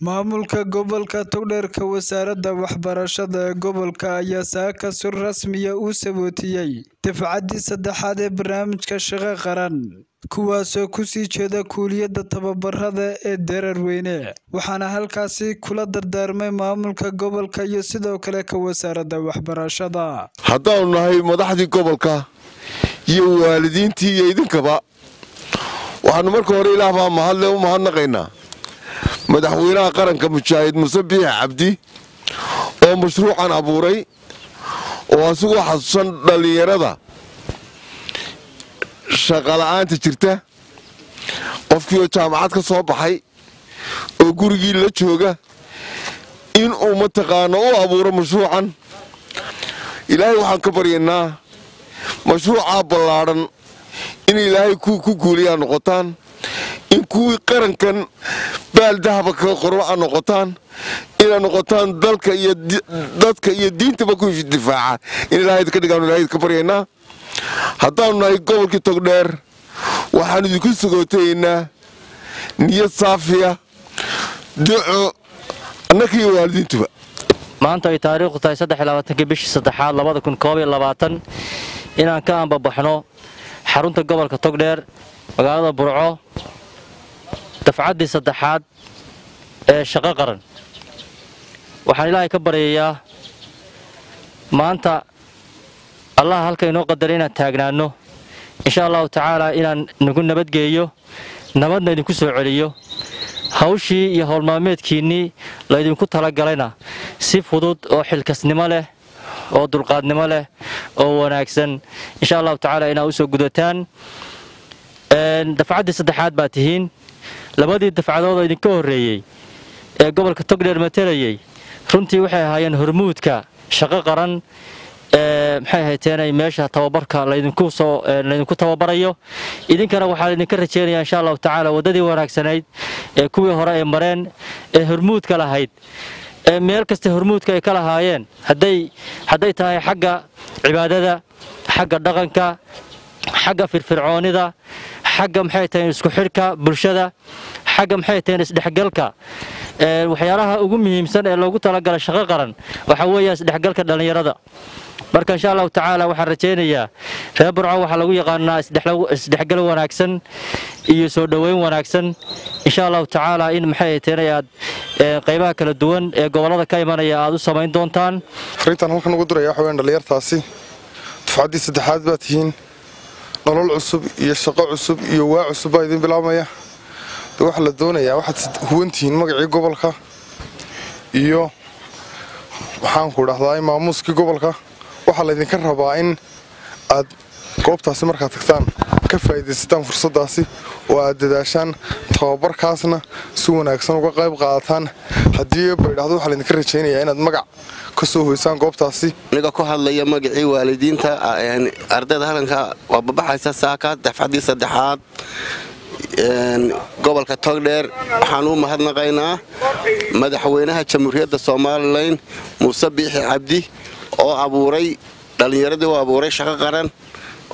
Maamulka Gobolka Togdheerka Wasaaradda Waxbarashada ee gobolka ayaa saaka si rasmi ah u sabootiyay dafcaddii saddexaad ee barnaamijka shaqo qaran, kuwaasoo ku sii jeeda kulliyadda tababarada ee Dareerweyne, waxaana halkaasi kula dardaarmay maamulka gobolka iyo sidoo kale ka wasaaradda waxbarashada. haddaannu nahay madaxdii gobolka iyo waalidiintii iyo idinkaba waxaannu marka hore ilaah mahadle u mahadnaqaynaa madaxweynaha qaranka mujaahid muse biix cabdi oo mashruucan abuuray oo asigoo xasuusan dhallinyarada shaqala'aanta jirta qofkii oo jaamacad ka soo baxay oo gurigii la jooga in uu mataqaana u abuuro mashruucan. Ilaahay waxaan ka baryaynaa mashruucaa ballaadhan in ilaahay ku guuliyaa noqotaan in kuwii qarankan baaldahaba kaga qoran aa noqotaan inaa noqotaan dalka iyo dadka iyo diintaba ku difaaca. In ilaahay ka dhigaanu ilahay ka baryaynaa. Haddaannu nahay gobolkii togdheer waxaan idinku sagootayaynaa niyad saafiya duco annaka iyo waalidiintuba maanta ay taariikhdu tahay saddexiylabaatankii bishii saddexaad labada kun koob iyo labaatan inaan ka ambabaxno xarunta gobolka togdheer magaalada burco dafcaddii saddexaad ee shaqo qaran. Waxaan ilaahay ka baryayaa maanta allah halka inoo qadaray inaan taagnaanno insha allahu tacaala inaan nagu nabadgeeyo nabadna idinku soo celiyo. Hawshii iyo howlmaalmeedkiinnii laydinku talagalayna si fudud oo xilkasnimo leh oo dulqaadnimo leh oo wanaagsan. Insha allahu tacaala inaad u soo gudataan. Dafcaddii saddexaad baa tihiin labadii dafcadood oo idinka horreeyey ee gobolka togdheer matelayey runtii waxay ahaayeen hormuudka shaqo qaran maxay ahayteenay meesha tababarka laydinku tababarayo. Idinkana waxaa laydinka rajaynayaa insha allahu tacaala waddadii wanaagsanayd ee kuwii hore ay mareen ee hormuudka lahayd ee meel kasta hormuudka ay ka lahaayeen. Hadday tahay xagga cibaadada xagga dhaqanka xagga firfircoonida xagga maxay tahay isku xidhka bulshada xagga maxay tahay isdhexgalka? Waxyaalaha ugu muhiimsan ee loogu talagalay shaqo qaran waxaa weeya isdhexgalka dhallinyarada. Marka insha allahu tacaala waxaan rajaynayaa reer burco waxaa lagu yaqaanaa isdhexgal wanaagsan iyo soo dhoweyn wanaagsan. Insha allahu tacaala in maxay taheen aad kala duwan ee gobollada ka imanaya aad u samayn doontaan. Fariintaan halkan ugu diraya waxa weyan dhallinyartaasi. Dufcaddii saddexaad baa tihiin nolol cusub iyo shaqo cusub iyo waa cusub baa idin bilaabmaya. De waxaa la doonayaa waxaad huwantihiin magacii gobolka. Iyo maxaanku dhahdaa maamuuskii gobolka waxaa laydinka rabaa in aad goobtaasi markaad tagtaan ka faa'iidaysataan fursaddaasi oo aad dadaashaan tababarkaasna si wanaagsan uga qayb qaadataan haddii baydhahdo waxaa laydinka rajaynayaa inaad magac ka soo hoysaan goobtaasi. Aniga ku hadlaya magacii waalidiinta ardayda halkanka waa babaxaysa saaka dafcaddii saddexaad gobolka togdheer. Waxaan u mahadnaqaynaa madaxweynaha jamhuuriyadda somalilan muuse biixi cabdi oo abuuray dhallinyaradii u abuuray shaqo qaran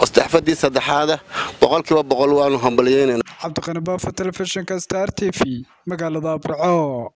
oo saxfadii saddexaada boqolkiiba boqol waanu hambalyeynayna. Cabdiqani baafo telefishinka star t v magaalada burco